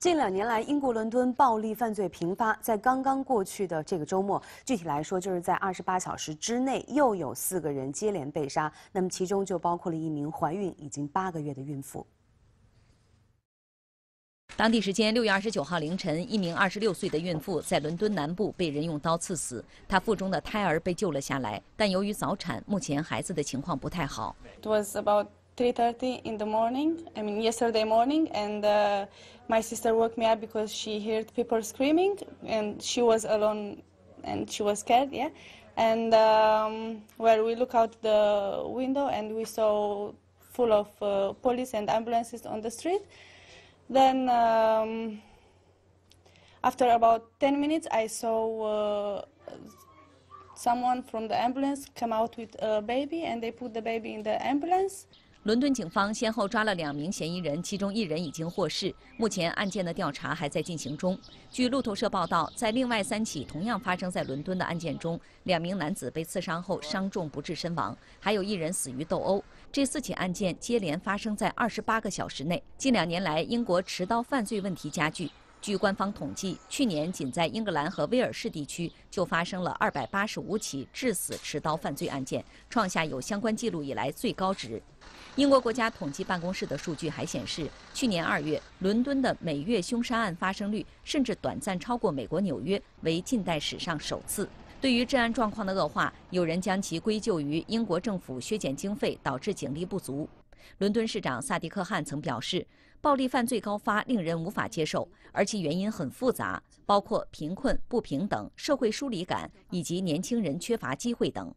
近两年来，英国伦敦暴力犯罪频发。在刚刚过去的这个周末，具体来说，就是在二十八小时之内，又有四个人接连被杀。那么，其中就包括了一名怀孕已经八个月的孕妇。当地时间六月二十九号凌晨，一名二十六岁的孕妇在伦敦南部被人用刀刺死，她腹中的胎儿被救了下来，但由于早产，目前孩子的情况不太好。It was about 3:30 in the morning. I mean, yesterday morning, and uh, my sister woke me up because she heard people screaming, and she was alone, and she was scared. Yeah, and um, well, we look out the window and we saw full of uh, police and ambulances on the street. Then. Um, after about 10 minutes, I saw uh, someone from the ambulance come out with a baby, and they put the baby in the ambulance. 伦敦警方先后抓了两名嫌疑人，其中一人已经获释。目前案件的调查还在进行中。据路透社报道，在另外三起同样发生在伦敦的案件中，两名男子被刺伤后伤重不治身亡，还有一人死于斗殴。这四起案件接连发生在二十八个小时内。近两年来，英国持刀犯罪问题加剧。据官方统计，去年仅在英格兰和威尔士地区就发生了二百八十五起致死持刀犯罪案件，创下有相关记录以来最高值。英国国家统计办公室的数据还显示，去年二月伦敦的每月凶杀案发生率甚至短暂超过美国纽约，为近代史上首次。对于治安状况的恶化，有人将其归咎于英国政府削减经费导致警力不足。伦敦市长萨迪克汗曾表示。暴力犯罪高发令人无法接受，而其原因很复杂，包括贫困、不平等、社会疏离感以及年轻人缺乏机会等。